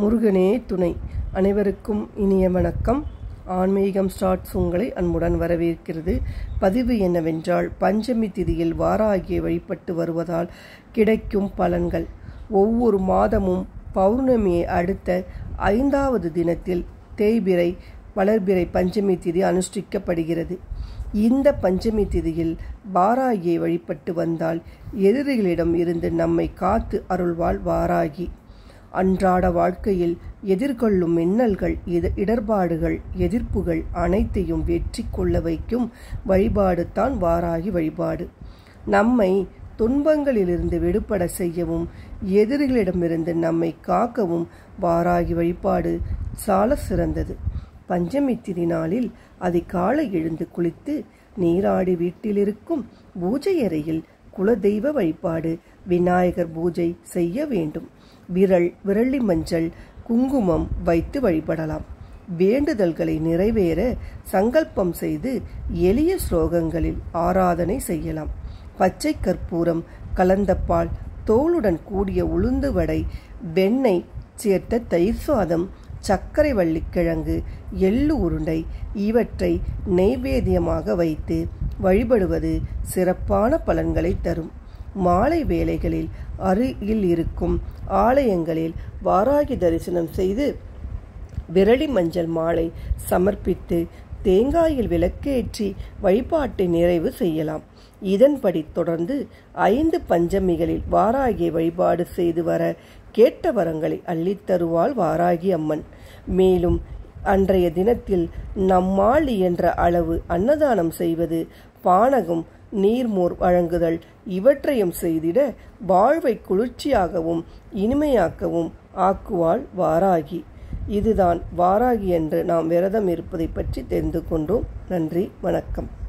முருகனே துணை. அனைவருக்கும் இனிய வணக்கம். ஆன்மீகம் ஸ்டார்ட்ஸ் உங்களை அன்புடன் வரவேற்கிறது. பதிவு என்னவென்றால் பஞ்சமி திதியில் வாராகியை வழிபட்டு வருவதால் கிடைக்கும் பலன்கள். ஒவ்வொரு மாதமும் பௌர்ணமியை அடுத்த ஐந்தாவது தினத்தில் தேய்பிறை வளர்பிறை பஞ்சமி திதி அனுஷ்டிக்கப்படுகிறது. இந்த பஞ்சமி திதியில் வாராகியை வழிபட்டு வந்தால் எதிரிகளிடம் இருந்து நம்மை காத்து அருள்வாள் வாராகி. அன்றாட வாழ்க்கையில் எதிர்கொள்ளும் மின்னல்கள் இடர்பாடுகள் எதிர்ப்புகள் அனைத்தையும் வெற்றி கொள்ள வைக்கும் வழிபாடு தான் வாராகி வழிபாடு. நம்மை துன்பங்களிலிருந்து விடுபட செய்யவும் எதிரிகளிடமிருந்து நம்மை காக்கவும் வாராகி வழிபாடு சால சிறந்தது. பஞ்சமி திருநாளில் அதிகாலை எழுந்து குளித்து நீராடி வீட்டிலிருக்கும் பூஜை அறையில் குலதெய்வ வழிபாடு விநாயகர் பூஜை செய்ய வேண்டும். விரல் விரலி மஞ்சள் குங்குமம் வைத்து வழிபடலாம். வேண்டுதல்களை நிறைவேற சங்கல்பம் செய்து எளிய ஸ்லோகங்களில் ஆராதனை செய்யலாம். பச்சை கற்பூரம் கலந்த பால் தோளுடன் கூடிய உளுந்து வடை வெண்ணெய் சேர்த்த தயிர் சாதம் சர்க்கரை வள்ளிக்கிழங்கு எள்ளு உருண்டை இவற்றை நெய்வேத்தியமாக வைத்து வழிபடுவது சிறப்பான பலன்களை தரும். மாலை வேளைகளில் அருகில் இருக்கும் ஆலயங்களில் வாராகி தரிசனம் செய்து விரலி மஞ்சள் மாலை சமர்ப்பித்து தேங்காயில் விளக்கேற்றி வழிபாட்டை நிறைவு செய்யலாம். இதன்படி தொடர்ந்து ஐந்து பஞ்சமிகளில் வாராகியை வழிபாடு செய்து வர கேட்ட வரங்களை அள்ளித்தருவாள் வாராகி அம்மன். மேலும் அன்றைய தினத்தில் நம்மாள் என்ற அளவு அன்னதானம் செய்வது பானகம் நீர்மோர் வழங்குதல் இவற்றையும் செய்திட வாழ்வை குளிர்ச்சியாகவும் இனிமையாக்கவும் ஆக்குவாள் வாராகி. இதுதான் வாராகி என்று நாம் விரதம் இருப்பதை பற்றி தெரிந்து கொண்டோம். நன்றி வணக்கம்.